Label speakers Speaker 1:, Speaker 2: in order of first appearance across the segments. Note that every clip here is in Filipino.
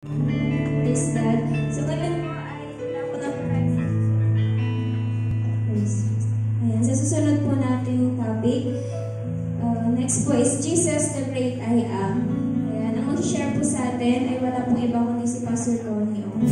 Speaker 1: Praise God. So ngayon po ay wala practice. Praise Ayan, sa natin topic, uh, next po is Jesus the Great I Am. Ayan, ang mag-share po sa atin ay wala pong iba kundi si Pastor Tony Ong.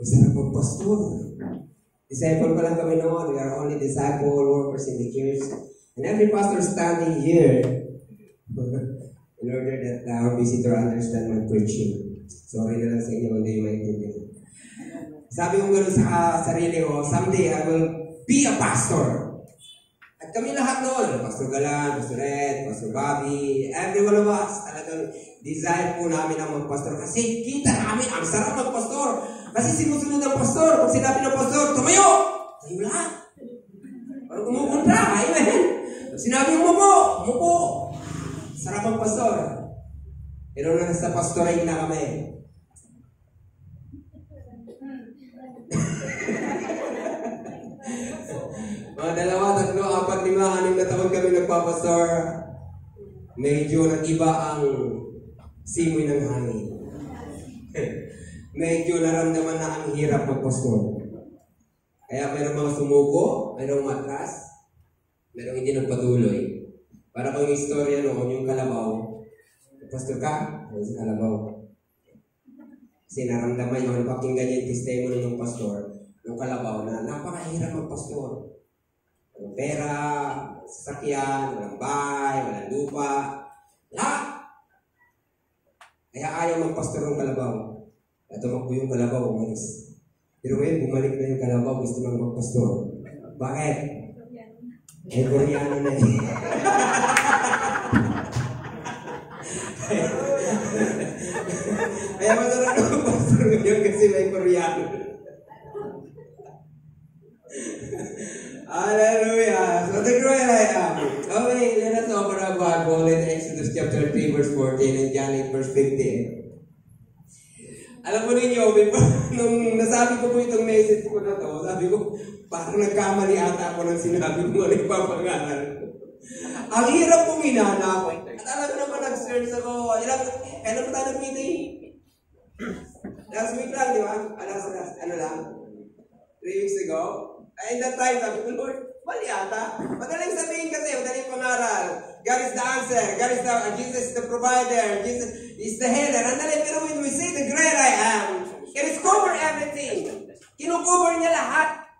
Speaker 1: Ang sarap magpastor. Disciple pa lang kami noon. We are only disciple workers in the church. And every pastor standing here, in order that our visitor understand my preaching. Sorry na lang sa inyo, hindi maintindihan. Sabi ko gano'n sa sarili ko, someday I will be a pastor. At kami lahat noon, Pastor Galan, Pastor Ed, Pastor Bobby, every one of us, talagang desire po namin ang magpastor. Kasi kita namin, ang sarap magpastor. Kasi sinusunod ang pastor. Pag sinabi ng pastor, tumayo! Tayo lahat. Parang kumukontra, amen. Sinabi mo po, umupo. Sarap ang pastor. Pero na nasa pastorin na kami. Mga dalawa, tatlo, apat, lima, anim na taon kami nagpapastor. Medyo nag-iba ang simoy ng hangin. Medyo naramdaman na ang hirap magpastor. Kaya mayroong mga sumuko, mayroong matras, mayroong hindi nagpatuloy. Para kung istorya noon, yung kalabaw, pastor ka, ayun si kalabaw. Kasi naramdaman yung pakinggan yung testimony ng pastor, ng kalabaw na napakahirap magpastor. Walang pera, sasakyan, walang bahay, walang lupa, lahat. Kaya ayaw magpastor ng kalabaw. At tumakbo yung kalabaw, umalis. Pero ngayon, bumalik na yung kalabaw, gusto nang magpastor. Bakit? Eh, Koreano na eh. Kaya masarap na magpastor ngayon kasi may Koreano. Hallelujah. So the great I am. Okay, let us open our Bible in Exodus chapter 3, verse 14 and John 8, verse 15. Alam mo ninyo, before, nung nasabi ko po itong message ko na to, sabi ko, parang nagkamali ata ako ng sinabi ko ano ipapangalan ko. Ang hirap kong inanap. At alam mo naman, nag-search ako. Ilang, kailan pa tayo nag-meeting? Last week lang, di ba? Ano, last, ano lang? Three weeks ago. In that time, sabi ko, Lord, mali ata. Madaling sabihin kasi, madaling pangaral. God is the answer. God is the, uh, Jesus is the provider. Jesus is the healer. Ang dali, pero when we say the great I am, it is cover everything. Kinukover niya lahat.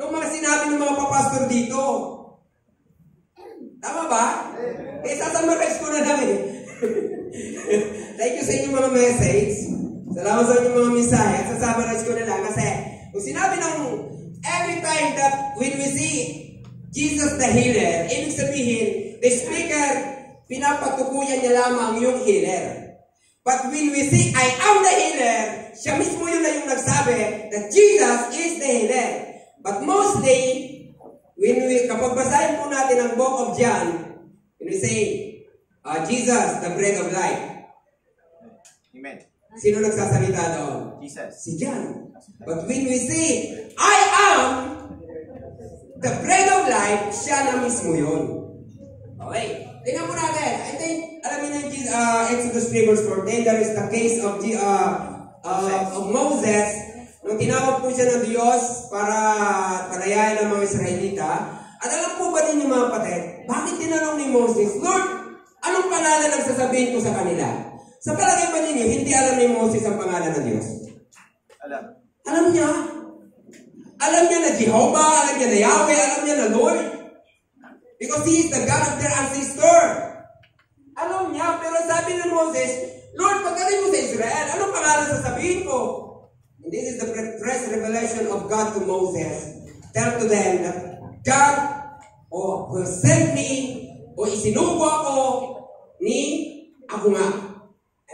Speaker 1: Nung mga sinabi ng mga papastor dito. Tama ba? Eh, sasummarize ko na namin. Thank you sa inyong mga message. Salamat sa inyong mga mensahe. Sasummarize ko na lang kasi kung sinabi ng every time that when we see Jesus the healer, ibig sabihin, the speaker, pinapatukuyan niya lamang yung healer. But when we say, I am the healer, siya mismo yun na yung nagsabi that Jesus is the healer. But mostly, when we, kapag basahin po natin ang book of John, when we say, uh, Jesus, the bread of life,
Speaker 2: Amen.
Speaker 1: sino nagsasalita doon?
Speaker 2: Jesus.
Speaker 1: Si John. But when we say, I am the bread of life, siya na mismo yun. Okay. Tingnan po natin. I think, alam niyo yung uh, Exodus 3 verse 14, there is the case of, the, uh, uh, of Moses. Nung tinawag po siya ng Diyos para palayain ang mga Israelita. At alam po ba ninyo mga kapatid, bakit tinanong ni Moses, Lord, anong pangalan ang sasabihin ko sa kanila? Sa palagay ba ninyo, hindi alam ni Moses ang pangalan ng Diyos?
Speaker 2: Alam.
Speaker 1: Alam niya. Alam niya na Jehovah, alam niya na Yahweh, alam niya na Lord. Because He is the God of their ancestor. Alam niya, pero sabi ni Moses, Lord, pagdating mo sa Israel, anong pangalan sasabihin ko? And this is the first revelation of God to Moses. Tell to them that God o will send me o isinubo ako ni ako nga.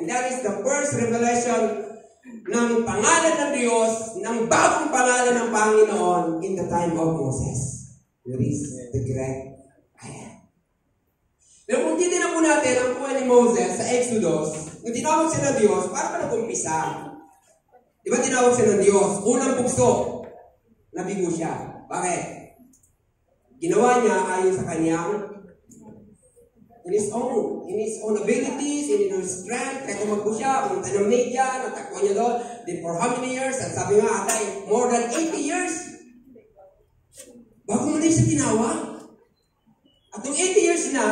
Speaker 1: And that is the first revelation ng pangalan ng Diyos, ng bagong pangalan ng Panginoon in the time of Moses. That is the great I am. Pero kung titignan po natin ang buhay ni Moses sa Exodus, nung tinawag siya ng Diyos, para pa nag-umpisa. Di ba tinawag siya ng Diyos? Unang bugso, nabigo siya. Bakit? Ginawa niya ayon sa kanyang in his own, in his own abilities, in his strength, kaya tumakbo siya, pumunta ng media, natakbo niya doon, then for how many years? At sabi nga ata, eh, more than 80 years. Bago mo na siya tinawag. At yung 80 years na,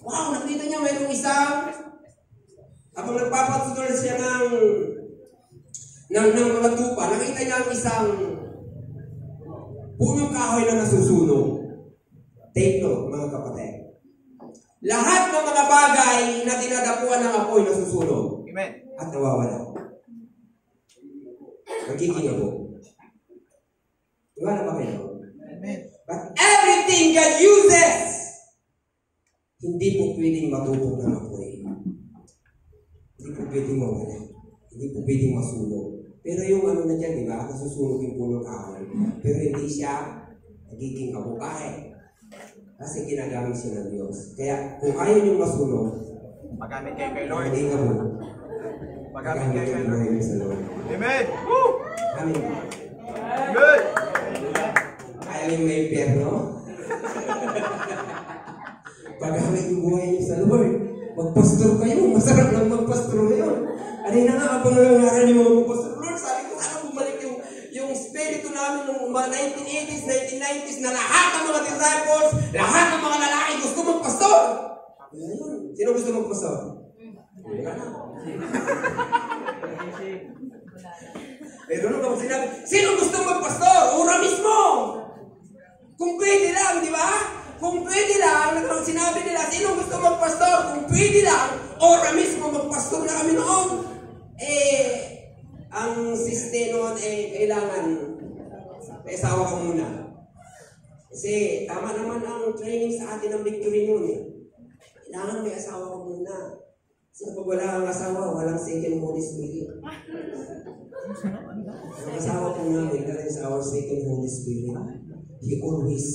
Speaker 1: wow, nakita niya mayroong isang, habang nagpapatuloy siya ng, ng, ng mga tupa, nakita niya ang isang punong kahoy na nasusunog. Take note, mga kapatid. Lahat ng mga bagay na dinadapuan ng apoy nasusunog
Speaker 2: Amen.
Speaker 1: at nawawala. Magiging abo. Iwala ba kayo?
Speaker 2: Amen.
Speaker 1: But everything God uses, hindi po pwedeng matupok ng apoy. Hindi po pwedeng mawala. Hindi po pwedeng masunog. Pero yung ano na dyan, di ba? Nasusunog yung punong kahoy. Pero hindi siya nagiging abo kahit. Kasi ginagamit siya ng Diyos. Kaya kung ayaw niyong masunog,
Speaker 2: Magamit kayo kay Lord.
Speaker 1: hindi abo.
Speaker 2: Magamit kayo kay Lord. Amen. Woo!
Speaker 1: Amen.
Speaker 2: Good.
Speaker 1: Ayaw yung may perno. Paggamit yung buhay niyo sa Lord. Magpastor kayo. Masarap lang magpastor ngayon. Kanina nga, habang nangangaral yung mga magpastor, Lord, sabi ko, sana bumalik yung, spirito namin ng mga 1980s, 1990s na lahat ng mga disciples, lahat ng mga lalaki gusto magpastor. Ngayon, sino gusto magpastor? Wala na. Pero nung kapag sinabi, sino gusto magpastor? Ura mismo! Kung pwede lang, di ba? Kung pwede lang, nagkaroon sinabi nila, sino gusto magpastor? Kung pwede lang, ora mismo magpastor na kami noon. Eh, ang siste eh, kailangan, may asawa ka muna. Kasi, tama naman ang training sa atin ng victory noon eh. Kailangan may asawa ka muna. Kasi kapag wala kang asawa, walang second Holy Spirit. Ang asawa po namin, that is our second Holy Spirit. He always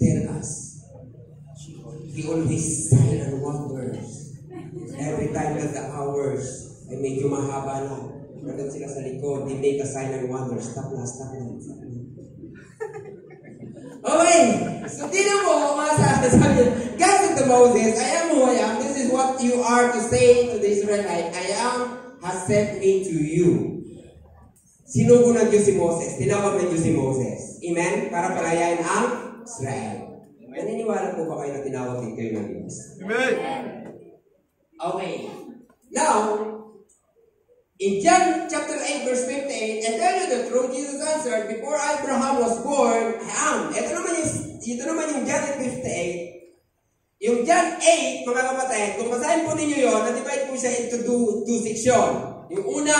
Speaker 1: tell us. He always sign and wonders. Every time that the hours ay medyo mahaba na, nagad sila sa likod, they make a sign and wonder. Stop na, stop na. Stop na. Okay, so tinan mo, mga sasabi, God said to Moses, I am who I am. This is what you are to say to the Israelite. I am has sent me to you. Sinugo ng Diyos si Moses. Tinawag ng Diyos si Moses. Amen? Para palayain ang Israel. Naniniwala po ba kayo na tinawag din kayo ng Diyos?
Speaker 2: Amen.
Speaker 1: Okay. Now, in John chapter 8 verse 58, I tell you the truth, Jesus answered, before Abraham was born, I am. Ito naman yung, ito naman yung John 8.58. Yung John 8, mga kapatid, kung basahin po ninyo yun, na-divide po siya into two, two section. Yung una,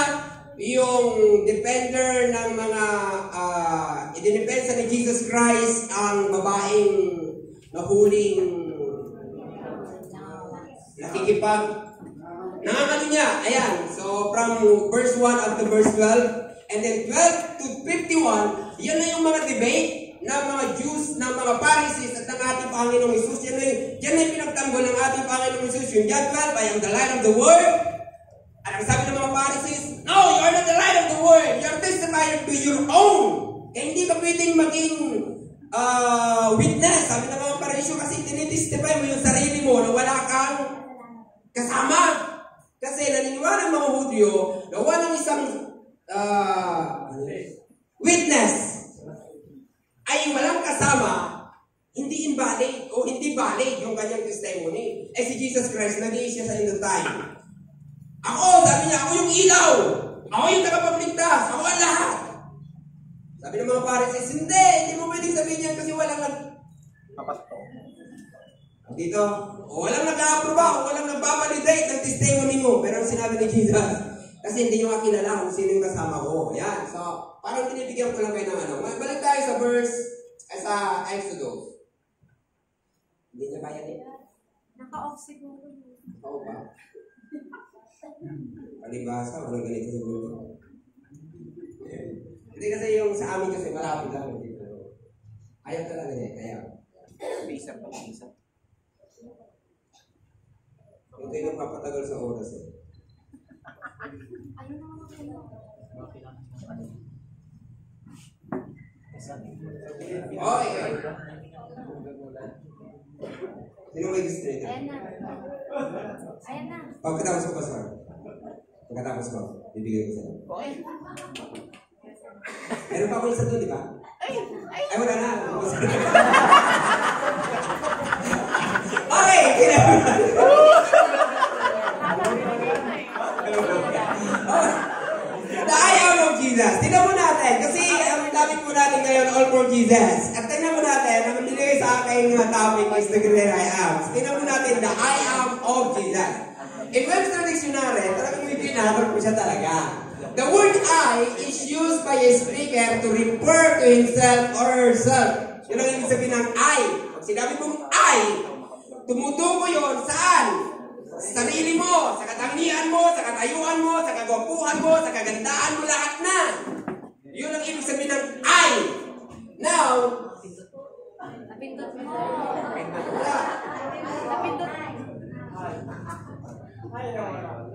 Speaker 1: yung defender ng mga, uh, idinipensa ni Jesus Christ ang babaeng nahuling nakikipag Nakakano niya, ayan. So, from verse 1 up to verse 12, and then 12 to 51, yan na yung mga debate ng mga Jews, ng mga Pharisees at ng ating Panginoong Isus. Yan na yan na yung pinagtanggol ng ating Panginoong Isus. Yung John 12, I am the light of the world. At ang sabi ng mga Pharisees, No, you are not the light of the world. You are testifying to your own. Kaya hindi ka pwedeng maging uh, witness. Sabi ng mga Pharisee kasi tinitestify mo yung sarili mo na wala kang kasama. Kasi naniniwala ang mga Hudyo na walang isang uh, witness ay walang kasama, hindi invalid o hindi valid yung kanyang testimony. Eh si Jesus Christ, nag siya sa of time. Ako, sabi niya, ako yung ilaw. Ako yung nakapagligtas. Ako ang lahat. Sabi ng mga Pharisees, hindi, hindi mo pwedeng sabihin yan kasi walang nag
Speaker 2: Papasto.
Speaker 1: Dito, o walang nag-a-aproba, walang nagbabalidate ng testimony mo. Pero ang sinabi ni Jesus, kasi hindi nyo kakilala kung sino yung kasama ko. Yan. So, parang tinibigyan ko lang kayo ng ano. Balik tayo sa verse, eh, sa Exodus. Hindi niya kaya din.
Speaker 3: Naka-off siguro.
Speaker 1: Oo ba? Palibasa, walang ganito mundo. Hindi kasi yung sa amin kasi malapit lang. Dito. Ayaw talaga niya, ayaw.
Speaker 2: Bisa pa, bisa.
Speaker 1: Ito yung papatagal sa oras eh.
Speaker 3: Ayun na naman kayo.
Speaker 1: Okay. Sino may gusto nito?
Speaker 3: Ayan na. Ayan na.
Speaker 1: Pagkatapos ko, Pastor. Pagkatapos ko, bibigyan ko sa'yo. Meron pa ako isa doon, di ba? Ay, wala na. okay, kailangan. The I am of Jesus. Tingnan mo natin. Kasi ang topic po natin ngayon, all for Jesus. At tingnan mo natin, ang binigay sa aking uh, topic is the great I am. Tingnan mo natin, the I am of Jesus. In Webster Dictionary, talagang may pinatol po siya talaga. The word I is used by a speaker to refer to himself or herself. Yun ang ibig sabihin ng I. Pag sinabi mong I, tumutuko yon saan? Sa sarili mo, sa katangian mo, sa katayuan mo, sa kagwapuhan mo, sa kagandaan mo, lahat na. Yun ang ibig sabihin ng I. Now,
Speaker 3: Napindot mo. Napindot.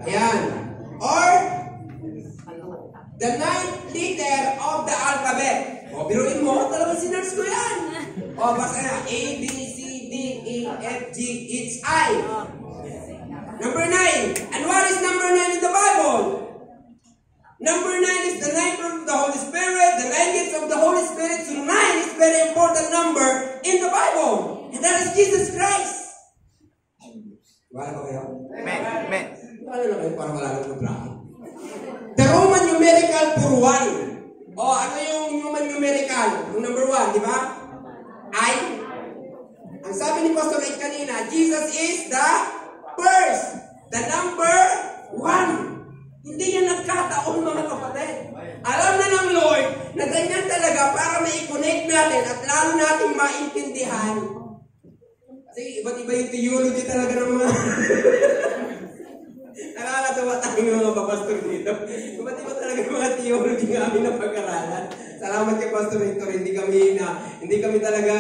Speaker 1: Ayan. Or, the ninth letter of the alphabet. O, biruin mo, talagang sinurse ko yan. O, basta na. A, B, C, D, E, F, G, H, I. Number nine. And what is number nine in the Bible? Number nine is the name of the Holy Spirit, the language of the Holy Spirit. So nine is very important number in the Bible. And that is Jesus Christ. Wala ba kayo?
Speaker 2: Amen. Amen.
Speaker 1: Wala na kayo para wala nang bracket. The Roman numerical for one. O, ano yung human numerical? Yung number one, di ba? I. Ang sabi ni Pastor Ed kanina, Jesus is the first. The number one. Hindi yan nagkataon mga kapatid. Alam na ng Lord na ganyan talaga para ma-connect natin at lalo nating maintindihan. Kasi iba't iba yung theology talaga ng mga Nakakatawa tayo mga papastor dito. Iba't iba talaga yung mga theology ng aming na pag-aralan. Salamat kay Pastor Victor, hindi kami na, hindi kami talaga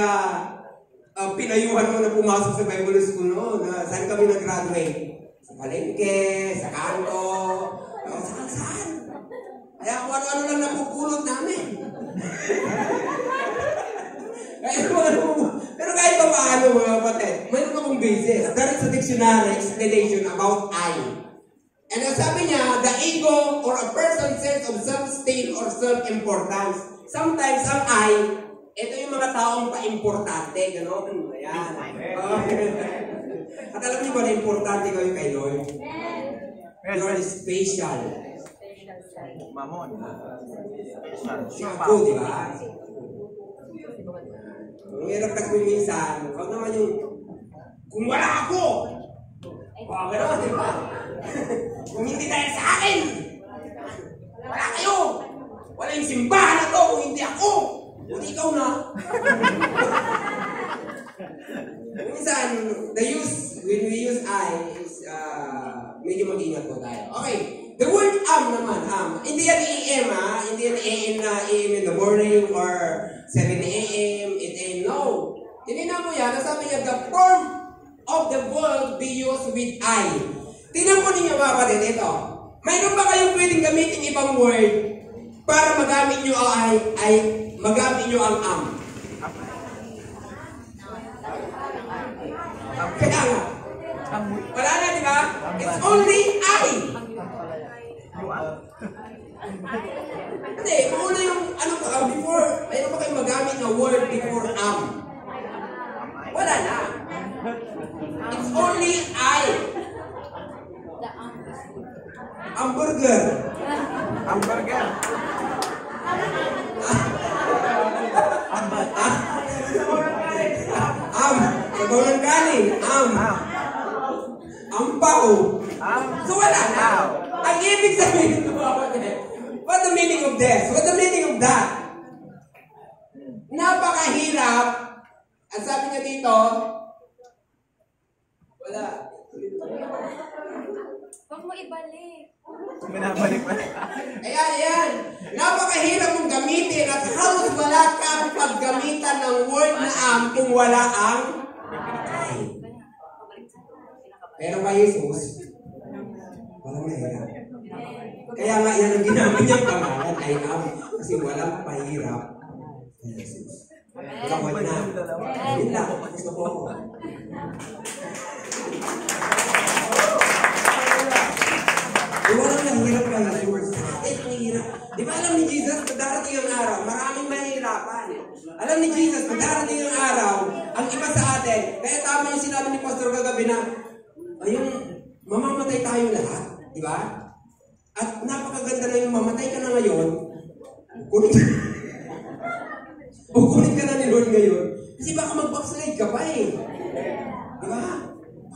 Speaker 1: uh, pinayuhan mo na pumasok sa Bible School noon. Na, saan kami nag-graduate? Sa palengke, sa kanto, o saan saan. Kaya kung ano-ano lang napupulot namin. Kahit kung ano, pero kahit pa paano mga kapatid, mayroon akong basis. There is a dictionary explanation about I. And ang sabi niya, the ego or a person's sense of self-esteem or self-importance. Sometimes ang I, ito yung mga taong pa-importante, gano'n. Ayan. At alam niyo ba na importante kayo kay Lord? You are special.
Speaker 2: Mamon.
Speaker 1: Siya ako, di ba? Ang hirap kasi minsan, huwag naman yung, kung wala ako, o gano'n, di ba? kung hindi dahil sa akin, wala kayo. Wala yung simbahan na to kung hindi ako. Kung ikaw na. minsan, the use, when we use I, is, uh, medyo mag-ingat po tayo. Okay. The word am naman, am. Hindi yan AM ha. Hindi yan AM na AM in the morning or 7 AM, 8 AM. No. Tinignan mo yan. Nasabi niya, the form of the world be used with I. Tingnan po ninyo mga kapatid, ito. Mayroon ba kayong pwedeng gamitin ibang word para magamit nyo ang ay, ay magamit nyo ang am? Kaya nga. Wala na, di ba? It's only I. Hindi, muna yung, ano pa, uh, before, mayroon pa kayong magamit na word before am. Wala na. It's only I. Hamburger.
Speaker 2: Hamburger.
Speaker 1: Sabaw ng kanin. Am. Ampaw.
Speaker 2: Am.
Speaker 1: So wala na. Ang ibig sabihin ito mga kapatid, what the meaning of this? What the meaning of that? Napakahirap. Ang sabi niya dito, wala.
Speaker 3: Huwag mo ibalik.
Speaker 2: Minabalik pa.
Speaker 1: Ayan, ayan. Napakahirap mong gamitin at halos wala kang paggamitan ng word na am kung wala ang. Pero kay Jesus, walang mahirap. Kaya nga yan ang ginamit niyang pangalan, I am. Kasi walang pahirap kay Jesus. Kawad na. Yun lang, gusto ko. Di ba alam na hirap kay Jesus? Eh, ang hirap. Di ba alam ni Jesus, darating ang araw, maraming mahihirapan. Alam ni Jesus, pag darating ang araw, ang iba sa atin, kaya tama yung sinabi ni Pastor kagabi na, ayun, mamamatay tayo lahat. Di ba? At napakaganda na yung mamatay ka na ngayon, kunin ka. o kunin ka na ni Lord ngayon. Kasi baka mag-backslide ka pa eh. Di ba?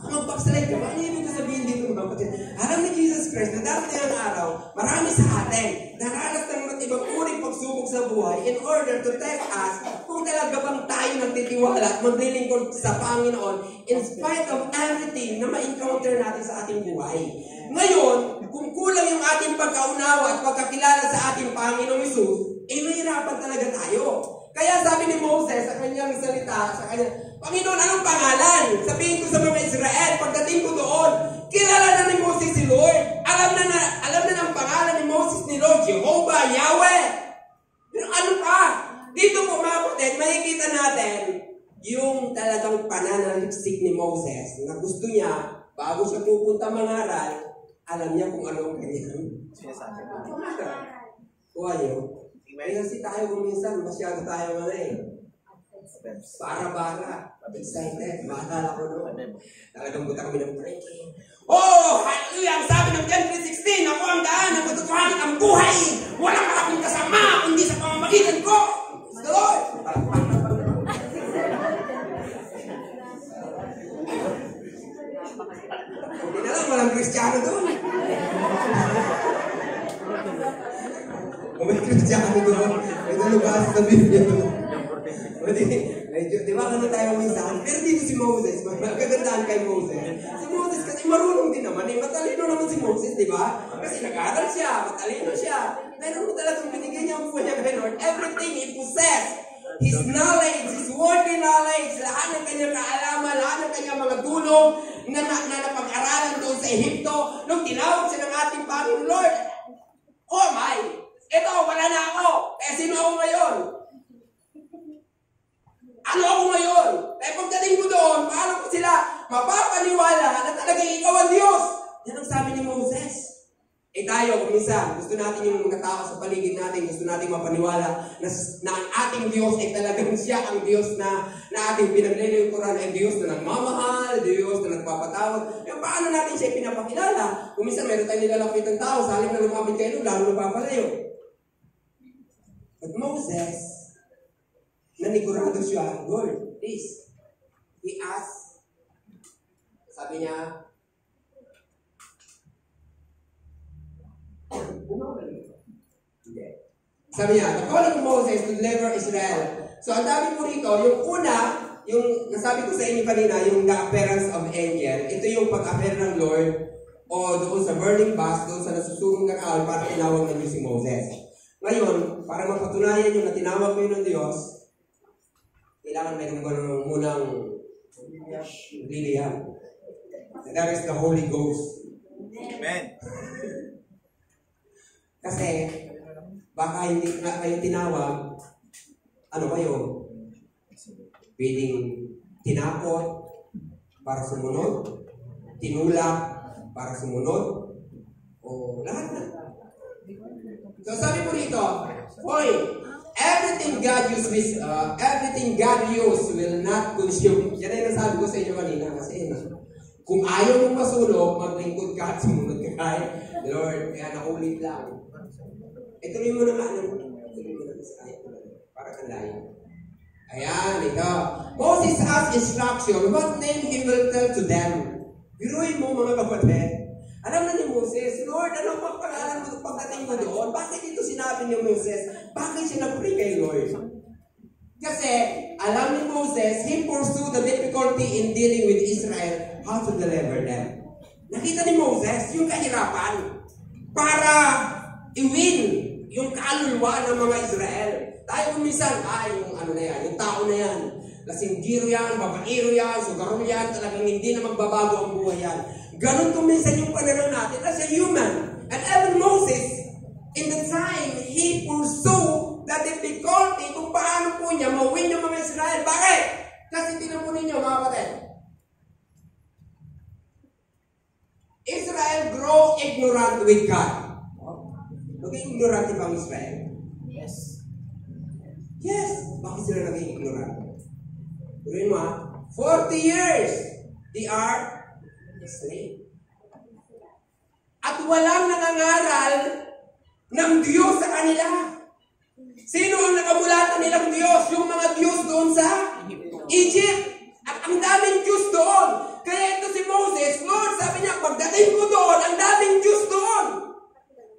Speaker 1: Baka mag-backslide ka pa. Ano ibig sabihin dito mga kapatid? Alam ni Jesus Christ na darating ang araw, marami sa atin, naranas sa buhay in order to test us kung talaga bang tayo nagtitiwala at maglilingkod sa Panginoon in spite of everything na ma-encounter natin sa ating buhay. Ngayon, kung kulang yung ating pagkaunawa at pagkakilala sa ating Panginoong Isus, eh mahirapan talaga tayo. Kaya sabi ni Moses sa kanyang salita, sa kanyang, Panginoon, anong pangalan? Sabihin ko sa mga Israel, pagdating ko doon, kilala na ni Moses si Lord. Alam na, na alam na ng pangalan ni Moses ni Lord, Jehovah, Yahweh. Pero ano pa? Dito po mga kapatid, makikita natin yung talagang pananaliksik ni Moses na gusto niya, bago siya pupunta mangaral, alam niya kung ano ang kanyang
Speaker 2: Sinasabi.
Speaker 1: Kuha niyo. May kasi tayo kung minsan, masyado tayo mga eh. Para-bara. Excited. Maalala ko noon. Talagang buta kami ng breaking. Oh! Hallelujah! Ang sabi ng John 3.16, Ako ang daan, ang katotohanan, ang buhay! Walang akong kasama, kundi sa pamamagitan ko! Praise the Lord! Hindi na lang, walang Kristiyano doon. Kung may Kristiyano doon, may nalubas sa Biblia doon. Pwede, medyo, di ba ano tayo minsan? Pero dito si Moses, magagandaan kay Moses. Si Moses kasi marunong din naman, eh, matalino naman si Moses, di ba? Kasi nag-aaral siya, matalino siya. Meron mo talagang binigyan niya ang buhay niya kay Lord. Everything he possessed, his knowledge, his worldly knowledge, lahat ng kanyang kaalaman, lahat ng kanyang mga tulong na, na, na napag-aralan doon sa Ehipto, nung tinawag siya ng ating Panginoon Lord, oh my, ito, wala na ako. Eh, sino ako ngayon? Ano ako ngayon? Eh pagdating ko doon, paano ko sila mapapaniwala na talaga ikaw ang Diyos? Yan ang sabi ni Moses. Eh tayo, kung minsan, gusto natin yung mga tao sa paligid natin, gusto natin mapaniwala na, na ang ating Diyos ay talagang siya ang Diyos na, na ating pinaglilingkuran, ay Diyos na nagmamahal, Diyos na nagpapatawad. Eh paano natin siya pinapakilala? Kung minsan meron tayong nilalapit ng tao, sa halip na lumapit kayo, lalo napapalayo. But Moses, nanigurado siya, Lord, please. He asked, sabi niya, Hindi. Sabi niya, the call of Moses to deliver Israel. So, ang dami po rito, yung una, yung nasabi ko sa inyo kanina, yung the appearance of angel, ito yung pag-appear ng Lord o doon sa burning bush, doon sa nasusugang kakawal para tinawag ng Diyos si Moses. Ngayon, para mapatunayan yung na tinawag mo yun ng Diyos, kailangan ko ng munang lilihan. And that is the Holy Ghost.
Speaker 2: Amen.
Speaker 1: Kasi, baka na kayo tinawag, ano kayo? Pwedeng tinapot para sumunod, tinulak para sumunod, o lahat na. So sabi po rito, Hoy, everything God uses, uh, everything God use will not consume. Yan ay nasabi ko sa inyo kanina kasi kung ayaw mong masulog, maglingkod ka at sumunod ka kay Lord. Kaya naulit lang. Eh, tuloy mo na nga. ano? Tuloy mo na sa kahit mo na. Para kang layo. Ayan, ito. Moses asked instruction, what name he will tell to them? Biruin mo mga kapatid. Alam na ni Moses, Lord, ano pa pangalan mo pagdating mo doon? Bakit ito sinabi ni Moses? Bakit siya nag-pray kay Lord? Kasi, alam ni Moses, he pursued the difficulty in dealing with Israel, how to deliver them. Nakita ni Moses yung kahirapan para i-win yung kaluluwa ng mga Israel. Tayo kung minsan, ay, yung ano na yan, yung tao na yan, lasinggiro yan, babaero yan, sugarol yan, talagang hindi na magbabago ang buhay yan. Ganon kung minsan yung pananaw natin as a human. And even Moses, in the time, he pursued the difficulty kung paano po niya mawin yung mga Israel. Bakit? Kasi tinan po ninyo mga kapatid. Israel grow ignorant with God. Naging ignorant ba ang Israel?
Speaker 2: Yes.
Speaker 1: Yes. Bakit sila naging ignorant? Tuloy mo ah. 40 years, they are slave. At walang nangangaral ng Diyos sa kanila. Sino ang nakabulatan nilang Diyos? Yung mga Diyos doon sa Egypt. At ang daming Diyos doon. Kaya ito si Moses, Lord, sabi niya, pagdating ko doon, ang daming Diyos doon.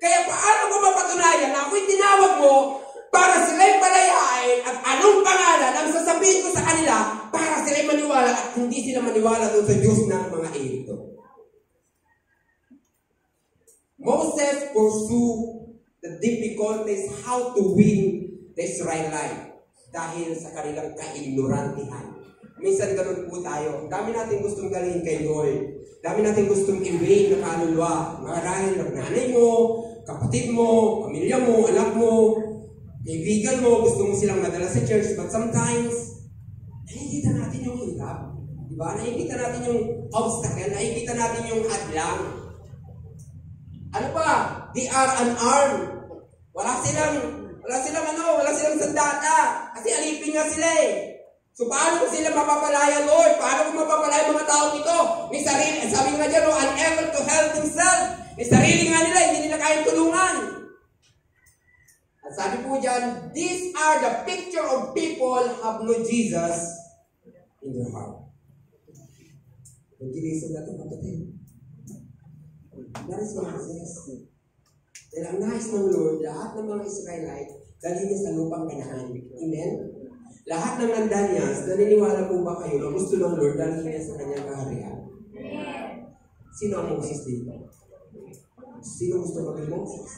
Speaker 1: Kaya paano ko mapatunayan na ako'y tinawag mo para sila'y palayain at anong pangalan ang sasabihin ko sa kanila para sila'y maniwala at hindi sila maniwala doon sa Diyos ng mga Egypto. Moses pursue the difficulties how to win the Israelite dahil sa kanilang kaignorantihan. Minsan ganun po tayo. Dami natin gustong galhin kay Lord. Dami natin gustong i-win na kaluluwa. Marahil ng nanay mo, kapatid mo, pamilya mo, anak mo, kaibigan mo, gusto mo silang madala sa church. But sometimes, nakikita natin yung hirap. Diba? Nakikita natin yung obstacle, nakikita natin yung hadlang. Ano pa? They are unarmed. Wala silang, wala silang ano, wala silang sandata. Kasi alipin nga sila eh. So paano ko sila mapapalaya, Lord? Paano ko mapapalaya mga taong ito? May sarili, sabi nga dyan, no, unable to help themselves. May sarili nga nila, hindi nila kayang tulungan. At sabi po dyan, these are the picture of people have no Jesus in their heart. Pag-inisip natin, kapatid. That is it says. Dahil ang nais ng Lord, lahat ng mga Israelite, dalhin niya sa lupang kanahan. Amen? Lahat ng Andanias, naniniwala po ba kayo na gusto ng Lord dalhin niya sa kanyang kaharian? Sino ang Moses dito? Sino gusto maging Moses?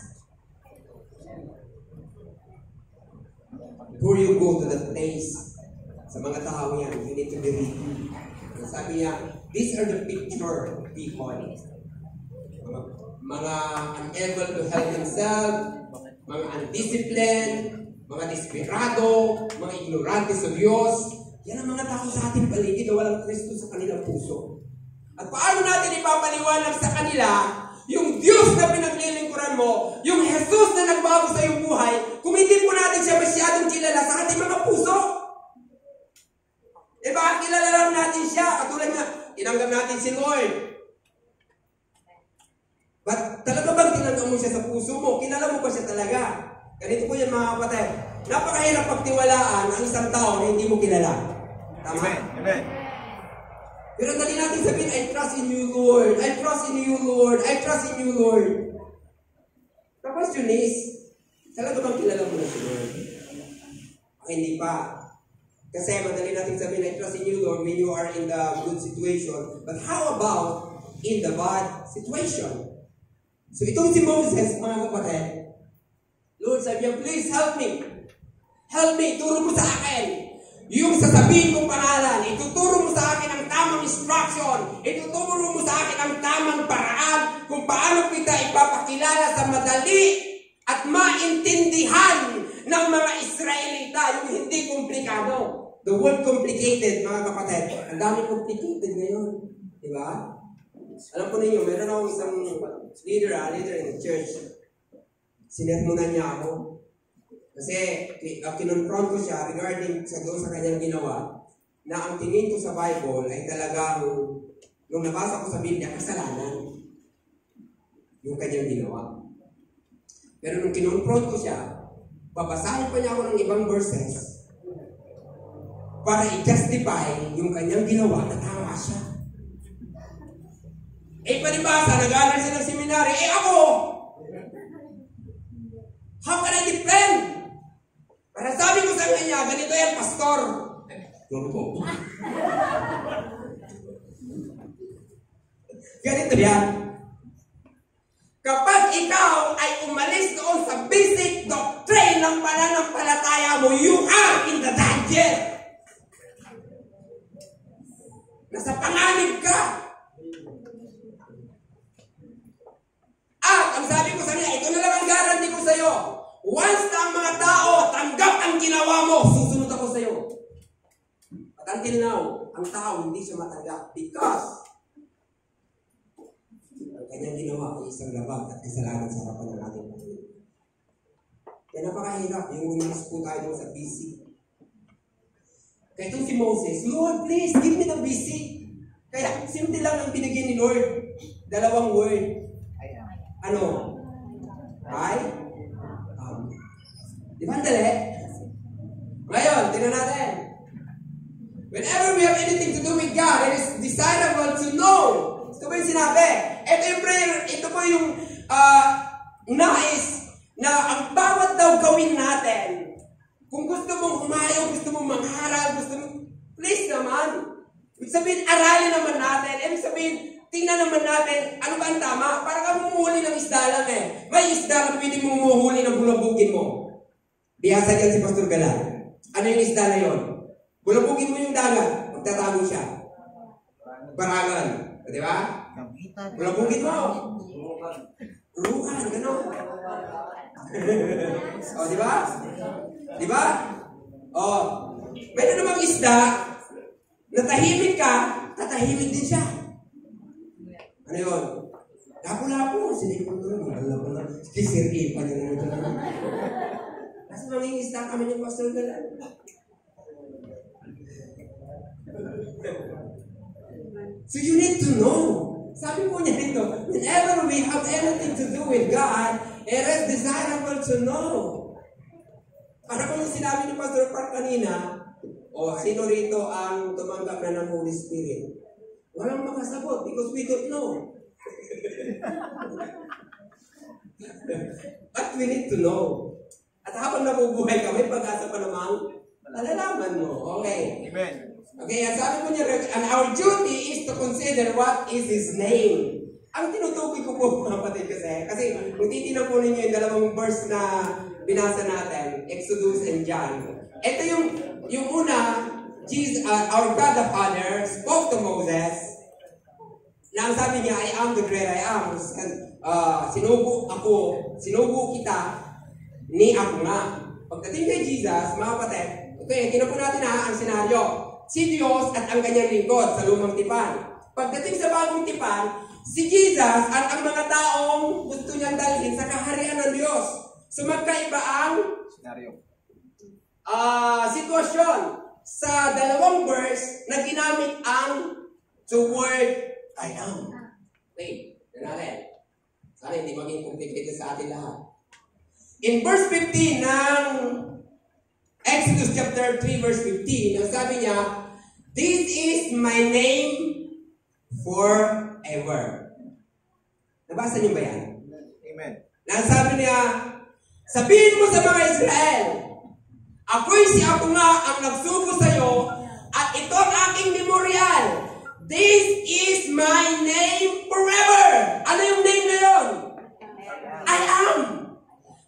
Speaker 1: Before you go to that place, sa mga tao yan, you need to be ready. Sabi niya, these are the picture people. Mga, unable to help themselves, mga undisciplined, mga desperado, mga ignorante sa Diyos. Yan ang mga tao sa ating paligid na walang Kristo sa kanilang puso. At paano natin ipapaliwanag sa kanila yung Diyos na pinaglilingkuran mo, yung Jesus na nagbago sa iyong buhay, kung hindi po natin siya masyadong kilala sa ating mga puso? Eh baka kilala lang natin siya, katulad nga, tinanggap natin si Lord. But talaga bang tinanggap mo siya sa puso mo? Kilala mo ba siya talaga? Ganito po yan mga kapatid. Napakahirap pagtiwalaan ang isang tao na hindi mo kilala. Tama?
Speaker 2: Amen. Amen.
Speaker 1: Pero dali natin sabihin, I trust in you, Lord. I trust in you, Lord. I trust in you, Lord. The question is, talaga bang kilala mo na si Lord? O hindi pa. Kasi madali natin sabihin, I trust in you, Lord, when you are in the good situation. But how about in the bad situation? So itong si Moses, mga kapatid, Lord, sabi niya, please help me. Help me, turo mo sa akin. Yung sasabihin kong pangalan, ituturo mo sa akin ang tamang instruction. Ituturo mo sa akin ang tamang paraan kung paano kita ipapakilala sa madali at maintindihan ng mga Israelita, yung hindi komplikado. The word complicated, mga kapatid. Ang dami complicated ngayon. Di ba? Alam ko ninyo, meron akong isang leader, ah, leader in the church. Sinermonan niya ako. Kasi uh, kinonfront ko siya regarding sa doon sa kanyang ginawa na ang tingin ko sa Bible ay talagang nung nabasa ko sa Biblia, kasalanan yung kanyang ginawa. Pero nung kinonfront ko siya, babasahin pa niya ako ng ibang verses para i-justify yung kanyang ginawa na tama siya. Eh, palibasa, nag-aaral siya ng seminary. Eh, ako! How can I defend? Para sabi ko sa kanya, ganito yan, pastor. Ano po? ganito yan. Kapag ikaw ay umalis doon sa basic doctrine ng pananampalataya mo, you are in the danger. Nasa panganib ka. At ang sabi ko sa niya, ito na lang ang guarantee ko sa'yo. Once na ang mga tao tanggap ang ginawa mo, susunod ako sa'yo. But until now, ang tao hindi siya matanggap because ang kanyang ginawa ay isang labag at kasalanan sa harapan ng ating Panginoon. Kaya napakahirap yung lumilis po tayo sa BC. Kaya itong si Moses, Lord, please, give me the BC. Kaya, simple lang ang binigay ni Lord. Dalawang word. Ano? Ay? Um, di ba dali? Ngayon, tingnan natin. Whenever we have anything to do with God, it is desirable to know. Ito po yung sinabi. Ito yung prayer, ito po yung ah, nais na ang bawat daw gawin natin, kung gusto mong humayo, gusto mong mangharal, gusto mong, please naman. Ibig sabihin, aralin naman natin. Ibig sabihin, tingnan naman natin, ano ba ang tama? Para ka humuhuli ng isda lang eh. May isda na pwede mong humuhuli ng bulabugin mo. Biyasa dyan si Pastor Galan. Ano yung isda na yon? Bulabugin mo yung dagat, magtatago siya. Barangan. Di ba? Bulabugin mo. Ruhan, gano'n. o, di ba? Di ba? O, meron namang isda, natahimik ka, tatahimik din siya. Ano yun? Lapo-lapo, sinipon ko naman, alam ko na, kisiri pa niya naman. Kasi mangingisda kami ng Pastor Galan. So you need to know. Sabi po niya dito, whenever we have anything to do with God, it is desirable to know. Para kung sinabi ni Pastor Park kanina, o sino rito ang tumanggap na ng Holy Spirit? Walang makasagot because we don't know. But we need to know. At habang nabubuhay kami, pag-asa pa namang malalaman mo. Okay.
Speaker 2: Amen.
Speaker 1: Okay, ang sabi po niya, and our duty is to consider what is His name. Ang tinutukoy ko po mga kapatid kasi, kasi kung titignan po ninyo yung dalawang verse na binasa natin, Exodus and John. Ito yung, yung una, Jesus, uh, our God the Father spoke to Moses na ang sabi niya, I am the great I am. Uh, sinubo ako, sinubo kita, ni ako nga. Pagdating kay Jesus, mga kapatid, okay, tingnan po natin ha, ang senaryo si Diyos at ang kanyang lingkod sa lumang tipan. Pagdating sa bagong tipan, si Jesus at ang mga taong gusto niyang dalhin sa kaharian ng Diyos. So magkaiba ang
Speaker 2: Senaryo.
Speaker 1: ah, sitwasyon sa dalawang verse na ginamit ang the word I am. Wait, tignan natin. Sana hindi maging complicated sa atin lahat. In verse 15 ng Exodus chapter 3 verse 15, ang sabi niya, This is my name forever. Nabasa niyo ba yan?
Speaker 2: Amen.
Speaker 1: Na sabi niya, sabihin mo sa mga Israel, ako'y si ako nga ang nagsugo sa iyo at ito ang aking memorial. This is my name forever. Ano yung name na yon? I am.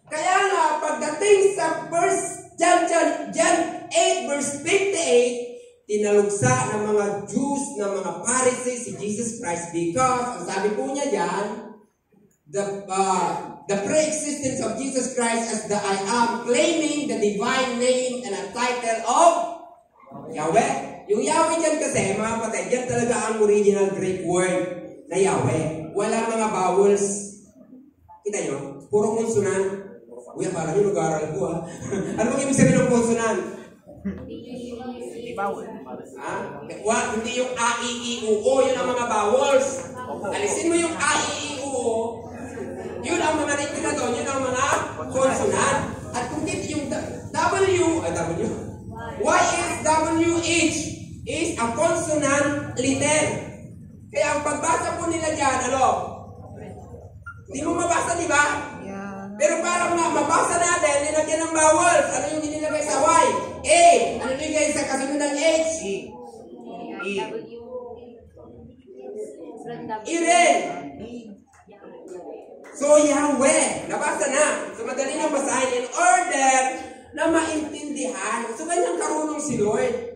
Speaker 1: Kaya nga, pagdating sa verse, John, John, John 8 verse 58, tinalugsa ng mga Jews, ng mga Pharisees si Jesus Christ because, ang sabi po niya dyan, the, uh, the pre-existence of Jesus Christ as the I am, claiming the divine name and a title of Yahweh. Yung Yahweh dyan kasi, mga kapatid, yan talaga ang original Greek word na Yahweh. Wala mga vowels. Kita nyo? Puro konsonan. Uy, parang yung nag-aaral ko ah. ano bang ibig sabihin ng konsonan?
Speaker 2: Hindi bawal.
Speaker 1: Ha? Wa, hindi yung A, I, I, U, O. Yun ang mga vowels. Alisin mo yung A, I, I, U, O. Yun ang mga naitira doon. Yun ang mga consonant. At kung dito yung W, ay W. Y is W, H is a consonant letter. Kaya ang pagbasa po nila dyan, ano? Hindi mo mabasa, di ba? Pero para ma mabasa natin, nilagyan ng vowels. Ano yung nilagay sa Y? A. Ano nilagay sa kasunod ng H?
Speaker 2: E. E.
Speaker 1: Iren. So, Yahweh. Nabasa na. So, madali nang basahin in order na maintindihan. So, kanyang karunong si Lord.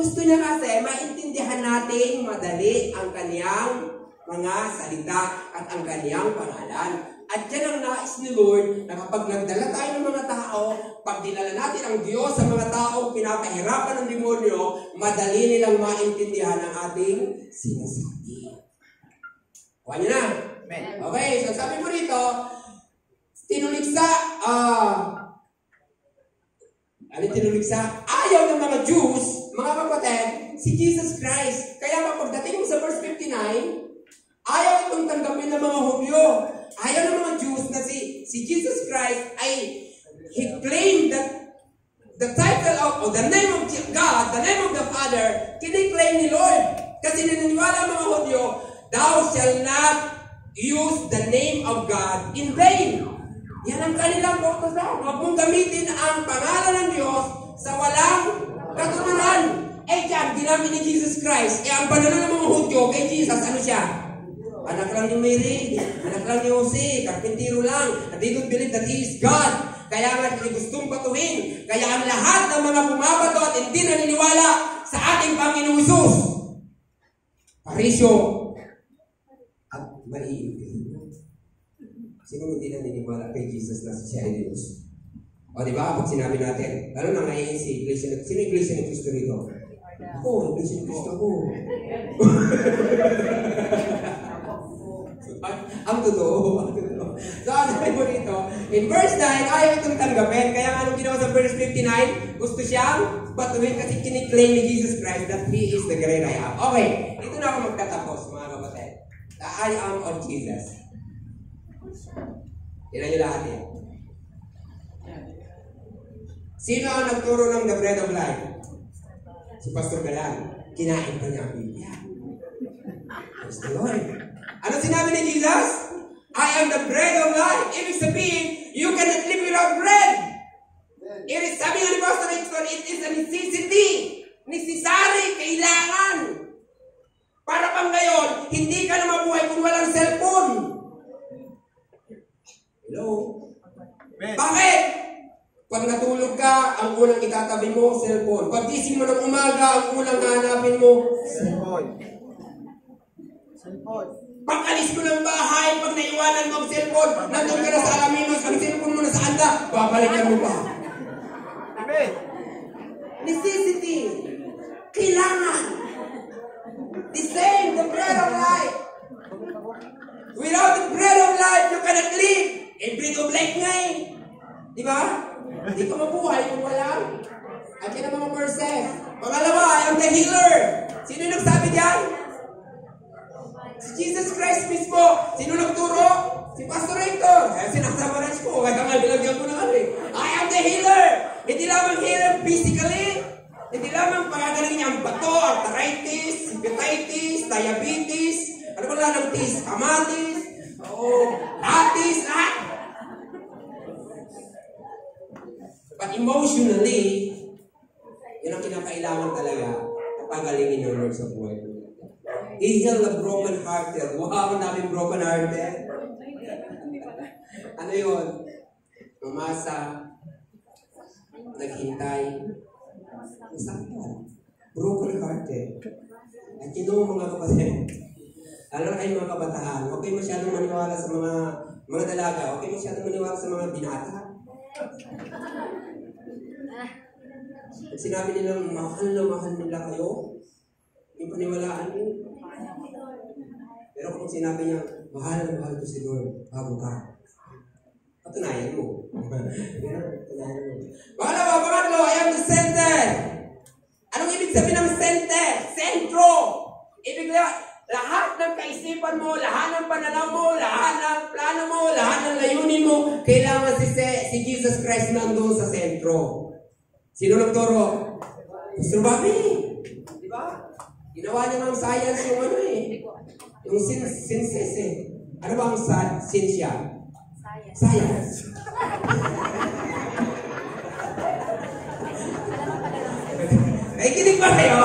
Speaker 1: Gusto niya kasi maintindihan natin madali ang kaniyang mga salita at ang kaniyang pangalan. At yan ang nais ni Lord na kapag nagdala tayo ng mga tao, pag dinala natin ang Diyos sa mga tao pinapahirapan ng demonyo, madali nilang maintindihan ang ating sinasabi. Kuha niyo na.
Speaker 2: Amen.
Speaker 1: Okay, so sabi mo rito, tinuliksa, ah, ano yung tinuliksa? Ayaw ng mga Jews, mga kapatid, si Jesus Christ. Kaya nga pagdating mo sa verse 59, ayaw itong tanggapin ng mga Hudyo. Ayaw ng mga Jews na si, si Jesus Christ ay he claimed that the title of, or the name of God, the name of the Father, kiniklaim ni Lord. Kasi naniniwala mga Hudyo, thou shall not use the name of God in vain. Yan ang kanilang kautosan. Huwag mong gamitin ang pangalan ng Diyos sa walang. Ginamit ni Jesus Christ. Eh ang pangalan ng mga Hudyo kay Jesus, ano siya? Anak lang ni Mary, anak lang ni Jose, karpintero lang. And they don't believe that He is God. Kaya nga gustong batuhin. Kaya ang lahat ng mga bumabato at hindi naniniwala sa ating Panginoong Isus. Parisyo at maiintindihan. Sino hindi naniniwala kay Jesus na siya ay Diyos? O di ba? Pag sinabi natin, lalo na ngayon si Iglesia, sino Iglesia ni Cristo rito? Ako, Iglesia ni Cristo ako. ang, totoo, ang totoo. So, ang sabi mo rito, in verse 9, ayaw itong tanggapin. Kaya anong ginawa sa verse 59? Gusto siyang batuhin kasi kiniklaim ni Jesus Christ that He is the great I am. Okay, dito na ako magtatapos, mga kapatid. The I am of Jesus. Tignan niyo lahat yan. Sino ang nagturo ng the bread of life? Si Pastor Galan. Kinain pa niya ang Biblia. Praise the Lord. Ano sinabi ni Jesus? I am the bread of life. Ibig sabihin, you cannot live without bread. It is, sabi ni Pastor Hector, it is a necessity. Necessary, kailangan. Para pang ngayon, hindi ka na mabuhay kung walang cellphone. Hello? Bakit? Pag natulog ka, ang unang itatabi mo, cellphone. Pag gising mo ng umaga, ang unang hanapin mo,
Speaker 2: Cellphone. Cellphone.
Speaker 1: Pag alis mo ng bahay, pag naiwanan mo ang cellphone, nandun ka na sa Alaminos, ang cellphone mo na sa anda, babalikan mo pa.
Speaker 2: Amen.
Speaker 1: Necessity. Kailangan. The same, the bread of life. Without the bread of life, you cannot live. Eh, bread of life nga eh. Di ba? Hindi ka mabuhay kung walang. Yan ang mga verses. Pangalawa, I am the healer. Sino nagsabi diyan? Si Jesus Christ mismo. Sino nagturo? Si Pastor Hector. Kaya sinasamaran ko. Kaya nga bilagyan ko na kami. I am the healer. Hindi lamang healer physically. Hindi lamang pagagaling niya ang bato, arthritis, hepatitis, diabetes, ano ba lahat ng tis? Kamatis, o latis, lahat. But emotionally, yun ang kinakailangan talaga na pagalingin ng Lord sa buhay mo. He healed the broken hearted. Wow, ang daming broken hearted. Ano yun? Umasa, naghintay, nasaktan, broken hearted. At yun ang mga kapatid, lalo na kayong mga kabataan, huwag kayo masyadong maniwala sa mga mga dalaga, huwag kayo masyadong maniwala sa mga binata. Pag sinabi nilang mahal na mahal nila kayo, yung paniwalaan niyo. Pero kung sinabi niya, mahal na mahal ko si Lord, bago ka, patunayan mo. patunayan mo. Pangalawa, pangatlo, I am the center. Anong ibig sabihin ng center? Sentro. Ibig sabihin, lahat ng kaisipan mo, lahat ng pananaw mo, lahat ng plano mo, lahat ng layunin mo, kailangan si, si Jesus Christ nandun sa sentro. Sino nagturo? Pastor Bobby. Di ba? Ginawa niya ng science yung ano eh. Yung sin synthesis eh. Ano ba ang sa sinsya? Science. Ay, kinig ba kayo?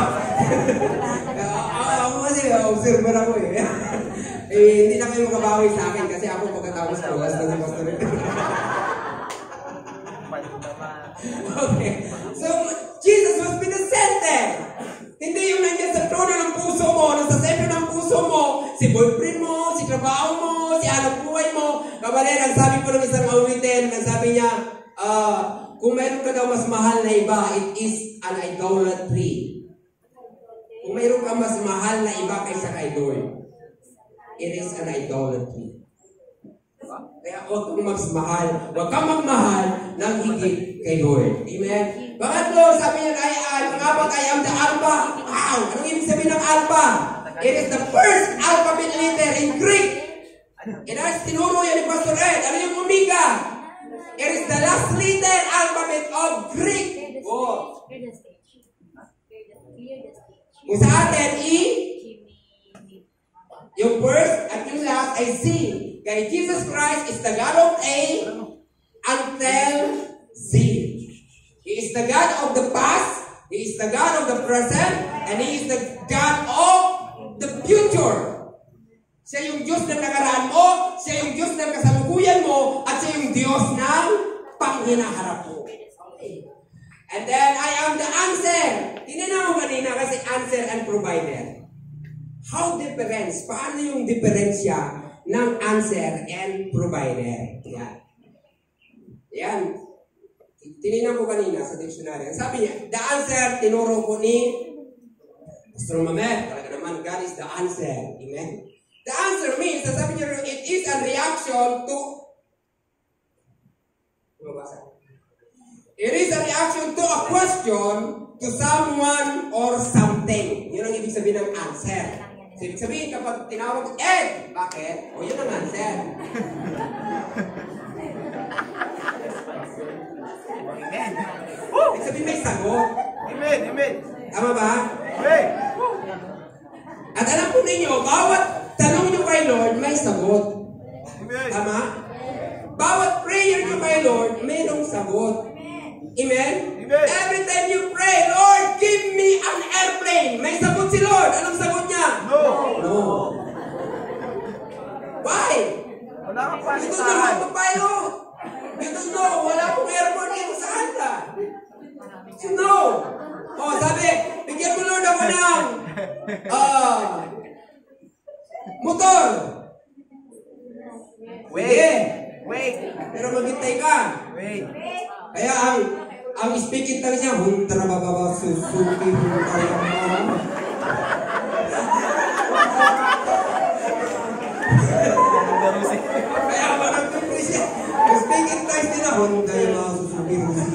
Speaker 1: Ako kasi, observer ako eh. eh, hindi na kayo makabawi sa akin kasi ako pagkatapos ko, last na si Pastor. boyfriend mo, si trabaho mo, si anak buhay mo. Kabalit, ang sabi po ng isang awitin, ang sabi niya, uh, kung meron ka daw mas mahal na iba, it is an idolatry. Kung meron ka mas mahal na iba kaysa kay Lord, it is an idolatry. Kaya huwag kang mas mahal, huwag kang magmahal ng higit kay Lord. Amen? Bakit Lord, sabi niya, I, ang apat, I am the Alpha. Wow! Anong ibig sabihin ng Alpha? It is the first alphabet letter in Greek. As tinuro yan ni Pastor Ed, ano yung Omega? It is the last letter alphabet of Greek. Oh. Kung sa atin, E, yung first at yung last ay Z. Kaya Jesus Christ is the God of A until Z. He is the God of the past, He is the God of the present, and He is the God of Diyos ng nakaraan mo, siya yung Diyos ng kasalukuyan mo, at siya yung Diyos ng panghinaharap mo. And then, I am the answer. Tinanong mo kanina kasi answer and provider. How difference? Paano yung diferensya ng answer and provider? Yan. Yan. Tinignan ko kanina sa dictionary. Sabi niya, the answer, tinuro ko ni Pastor Mamet. Talaga naman, God is the answer. Amen? The answer means, sabi niya, it is a reaction to. It is a reaction to a question to someone or something. Yun ang ibig sabihin ng answer. So, ibig sabihin, kapag tinawag, Ed! Bakit? O, yun ang answer.
Speaker 2: Amen.
Speaker 1: Ibig sabihin, may sagot.
Speaker 2: Amen. Amen.
Speaker 1: Tama ba?
Speaker 2: Amen.
Speaker 1: At alam po ninyo, bawat tanong nyo kay Lord, may sagot.
Speaker 2: Amen.
Speaker 1: Tama? Bawat prayer nyo kay Lord, mayroong sagot. Amen?
Speaker 2: Amen.
Speaker 1: Every time you pray, Lord, give me an airplane. May sagot si Lord. Anong sagot niya?
Speaker 2: No.
Speaker 1: No. Why?
Speaker 2: Wala kang
Speaker 1: You don't know how
Speaker 2: palitan.
Speaker 1: to pilot. You don't know. Wala pong airport dito sa kanta. No. Oh, sabi, bigyan mo Lord ako ng ah, motor.
Speaker 2: Wait.
Speaker 1: Sige.
Speaker 2: Wait.
Speaker 1: Pero maghintay ka.
Speaker 2: Wait.
Speaker 1: Kaya ang ang speaking tongue niya, Huntra bababa susuki huntra yamama. Kaya parang tuloy siya. Ang speaking tongues nila, Huntra yamama susuki huntra.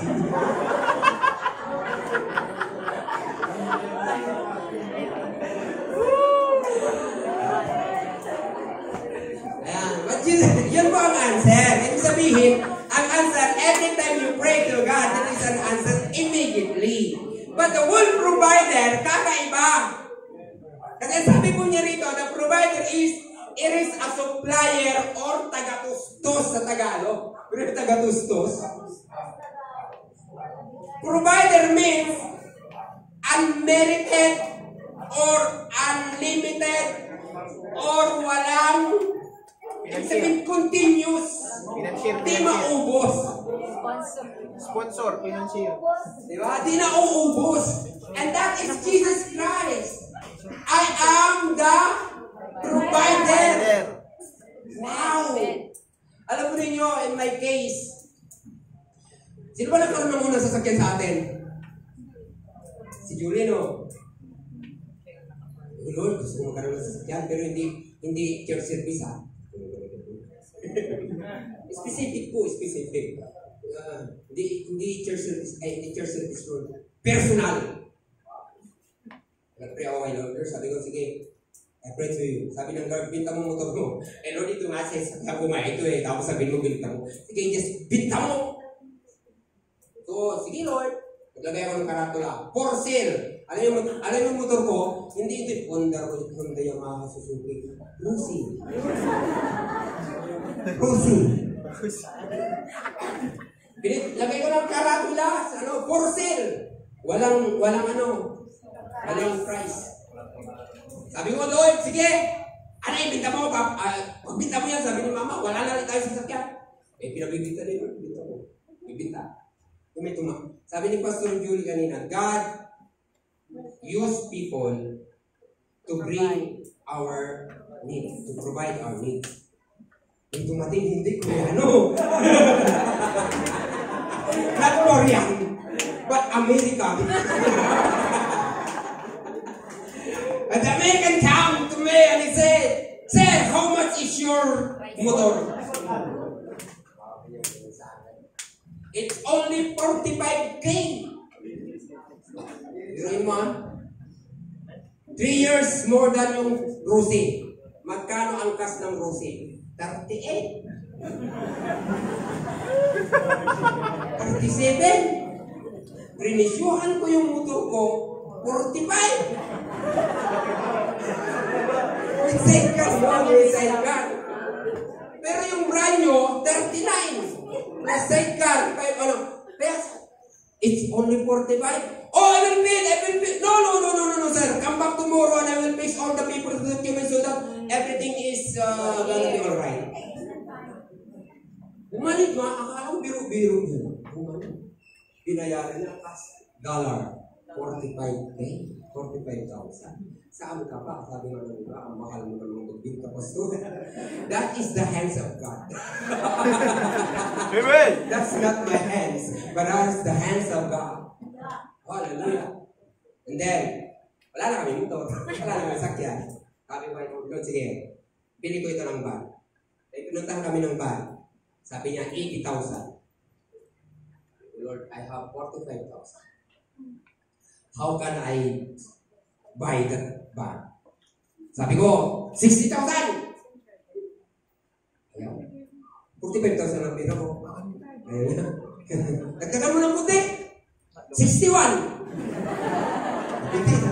Speaker 1: Ayan. But yun, yun po ang answer. Sabihin, ang answer, every time you pray to God, it is an answer immediately. But the word provider, kakaiba. Kasi sabi po niya rito, the provider is, it is a supplier or tagatustos sa Tagalog. Pero tagatustos. Provider means unmerited or unlimited or walang Ibig sabihin, continuous. Di maubos.
Speaker 3: Sponsor.
Speaker 2: Sponsor. Financier.
Speaker 1: Di ba? Di na uubos. And that is Jesus Christ. I am the provider. Wow! Alam mo ninyo, in my case, sino ba nagkaroon ng unang sasakyan sa atin? Si Julie, no? Lord, gusto ko magkaroon ng sasakyan, pero hindi hindi church service, ha? Specific po, specific. Ah, hindi, hindi church service, ay, hindi church service, Lord. Personal. Nag-pray ako kay Lord, sabi ko, sige, I pray to you. Sabi ng Lord, binta mo motor mo. Eh, Lord, ito nga siya, sabi ko nga, ito eh. Tapos sabihin mo, binta mo. Sige, just binta mo. So, sige Lord. Naglagay ako ng karatula. For sale. Alam yung, alam yung motor ko, hindi ito, Honda, Honda Yamaha, Suzuki. Lucy. Binit, lagay ko ng karatula, sa ano, for sale. Walang, walang ano, walang price. Sabi ko, Lord, sige. Ano yung binta mo? Pa, uh, pagbinta mo yan, sabi ni Mama, wala na rin tayo sa sakyan. Eh, pinabibinta rin, binta mo. Bibinta. Yung may tuma. Sabi ni Pastor Julie kanina, God use people to bring our needs, to provide our needs. Yung tumating, hindi ko ano? Not Korean. but America. and the American came to me and he said, Sir, how much is your motor? It's only 45k. Biruin mo. Three years more than yung Rusi. Magkano ang kas ng Rusi? 38. 37. Prinisyuhan ko yung motor ko, 45. With sidecar mo, with sidecar. Pero yung brand nyo, 39. Plus sidecar, 5 ano. Kaya, it's only 45. Oh, I will pay, I will pay. No, no, no, no, no, no, sir. Come back tomorrow and I will fix all the paper documents so that everything is uh, gonna be alright. Bumalik nga, akala ko biro-biro niya. Bumalik. Binayaran niya kas dollar. 45K. 45,000. Saan ka pa? Sabi nga ng iba, ang mahal mo naman magbinta pastor. That is the hands of God.
Speaker 2: Amen!
Speaker 1: That's not my hands, but that's the hands of God. Hallelujah. And then, wala na kami motor. Wala na kami sakyan. Sabi ko Lord, sige, bili ko ito ng van. Eh, pinuntahan kami ng van. Sabi niya, 80,000. Lord, I have 45,000. How can I buy that van? Sabi ko, 60,000! Ayaw. 45,000 ang pera ko. Ayun na. Dagdagan mo ng puti. 61. Hindi.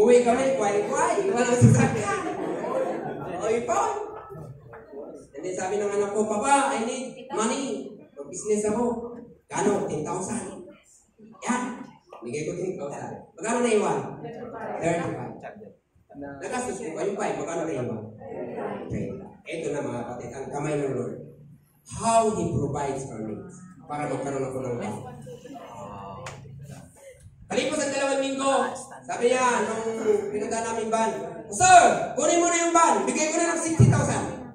Speaker 1: Umuwi kami, kway-kway. Walang sasakyan. O, ipon. And then sabi ng anak ko, Papa, I need money. Mag-business ako. Kano? 10,000. Yan. Bigay ko 10,000. Magkano na iwan? 35. Nagastos ko pa yung 5. Magkano na iwan? 30. Ito na mga kapatid, ang kamay ng Lord. How He provides for me para magkaroon ako ng life. Kalipas ang dalawang linggo, sabi niya, nung pinunta namin ban, Sir, kunin mo na yung ban. Bigay ko na ng 60,000.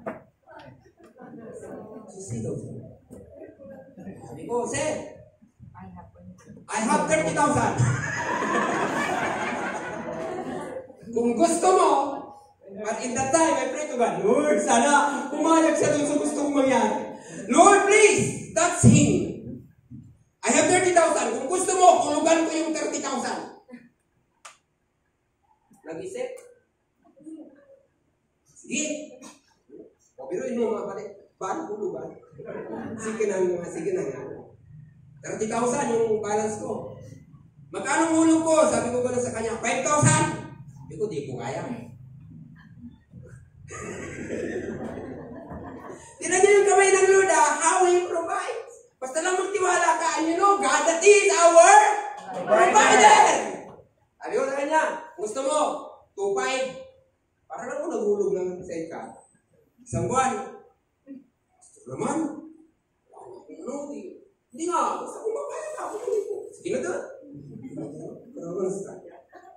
Speaker 1: 60,000. Sabi ko, Sir, I have 30,000. Kung gusto mo, at in that time, I pray to God, Lord, sana pumayag siya dun sa gusto kong mangyari. Lord, please, touch him. 3,000. Nag-isip? Sige. O, biruin mo mga kapatid. Bago pulo ba? Sige na nga, sige na nga. 30,000 yung balance ko. Magkano ulo ko? Sabi ko gano'n sa kanya, 5,000? Sabi ko, di ko kaya. Tinagyan yung kamay ng Lord, ah. how He provides. Basta lang magtiwala ka, and you know, God, that is our provider. Ko sa kanya, gusto mo, 2.5. Para lang ko naghulog ng sa ka. Isang buwan. Gusto ko naman. Ano, di, hindi nga, gusto ko mapaya ka. Sige na doon.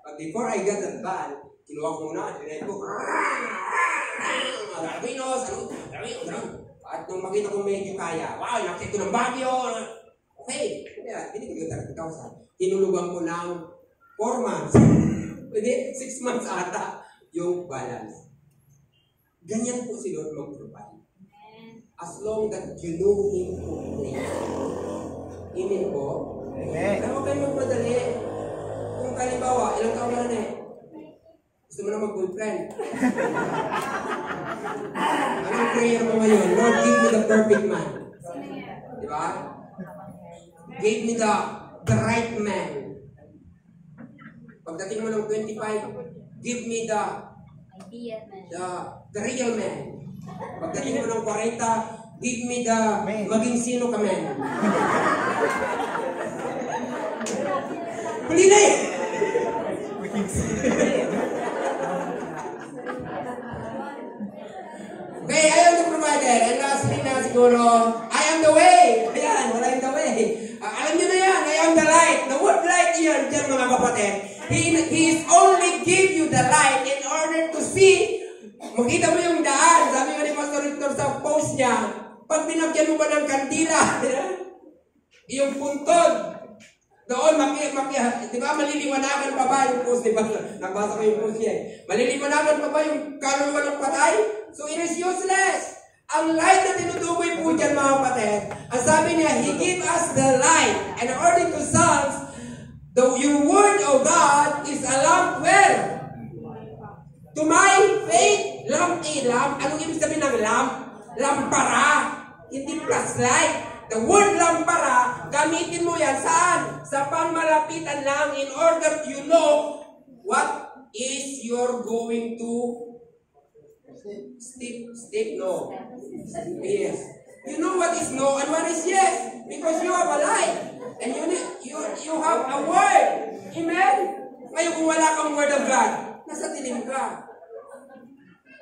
Speaker 1: But before I got that van, kinuha ko muna, dinay ko, ano, Arabinos, ano. At nung makita ko medyo kaya, wow, nakita ko ng Baguio. Okay, kaya binigay ko 30,000. Tinulugan ko ng 4 months. Hindi, 6 months ata yung balance. Ganyan po si Lord mag-provide. As long that you know Him completely. Amen po?
Speaker 2: Amen.
Speaker 1: Pero huwag kayong magmadali. Kung kalimbawa, ilang taon na eh? Gusto mo na mag-boyfriend? Anong prayer mo ngayon? Lord, give me the perfect man. Di ba? Give me the the right man. Pagdating mo ng 25, give me the
Speaker 3: Idea man.
Speaker 1: the, the real man. Pagdating mo ng 40, give me the
Speaker 2: Man.
Speaker 1: maging sino ka man. Huli na eh! Okay, I am the provider. And lastly na siguro, I am the way. Ayan, wala yung the way. Ah, alam niyo na yan, I am the light. The word light yan, dyan mga kapatid. He, he is only give you the light in order to see. Makita mo yung daan. Sabi nga ni Pastor Victor sa post niya, pag binagyan mo ba ng kandila, Iyong puntod. Doon, maki, maki, di ba maliliwanagan pa ba yung post, di ba? Nabasa ko yung post niya. eh. Maliliwanagan pa ba yung kaluluwa ng patay? So it is useless. Ang light na tinutukoy po dyan mga kapatid, ang sabi niya, He gave us the light. And according to Psalms, the, your word of God is a lamp where? To my faith, lamp eh, lamp. Anong ibig sabihin ng lamp? Lampara. Hindi flashlight. The word lampara, gamitin mo yan saan? Sa pangmalapitan lang in order you know what is you're going to stick, stick, no. Yes. You know what is no and what is yes because you have a light and you you you have a word. Amen. Ngayon kung wala kang word of God, nasa dilim ka.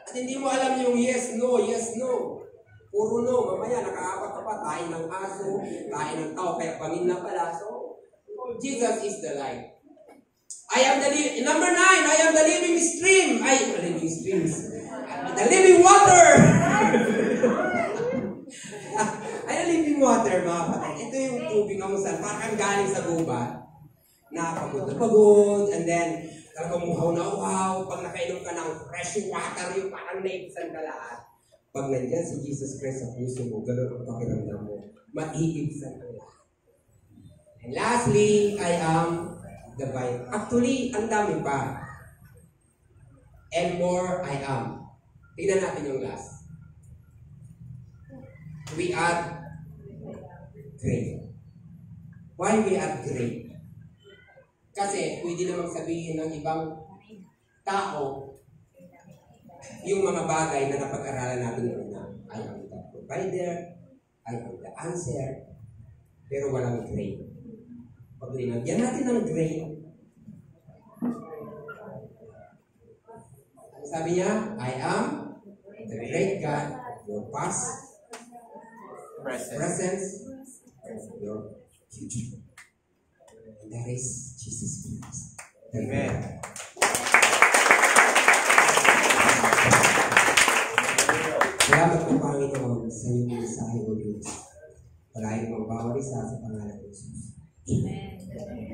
Speaker 1: At hindi mo alam yung yes, no, yes, no. Puro no, mamaya nakaapat ka pa, tayo ng aso, tayo ng tao, kaya pangin na pala. So, Jesus is the light. I am the li- number nine, I am the living stream. Ay, living streams. The living water. Ay, ang living water, mga kapatid. Ito yung tubig na saan, parang galing sa gubat. Napagod na pagod, and then, talagang muhaw na uhaw. Pag nakainom ka ng fresh water, yung parang naipisan ka lahat. Pag nandyan si Jesus Christ sa puso mo, ganun ang pakiramdam mo. Maiibsan ang lahat. And lastly, I am the vine. Actually, ang dami pa. And more, I am. Tingnan natin yung last. We are great. Why we are great? Kasi pwede namang sabihin ng ibang tao yung mga bagay na napag-aralan natin una. I am the provider, I am the answer, pero walang great. Pag linagyan natin ng great, ano sabi niya? I am the great God of your past,
Speaker 2: Present.
Speaker 1: presence, of your future. And that is Jesus Christ.
Speaker 2: Amen.
Speaker 1: Salamat po Panginoon sa iyong mensahe o Diyos. Maraming pang bawal isa sa pangalan ng Jesus. Amen. Amen.